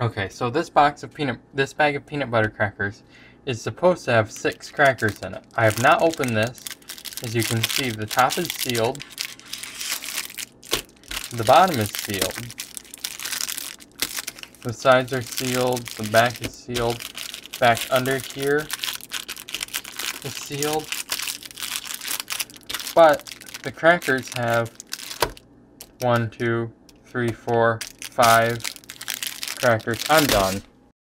Okay, so this box of peanut, this bag of peanut butter crackers is supposed to have six crackers in it. I have not opened this. As you can see, the top is sealed. The bottom is sealed. The sides are sealed. The back is sealed. Back under here is sealed. But the crackers have one, two, three, four, five crackers. I'm done.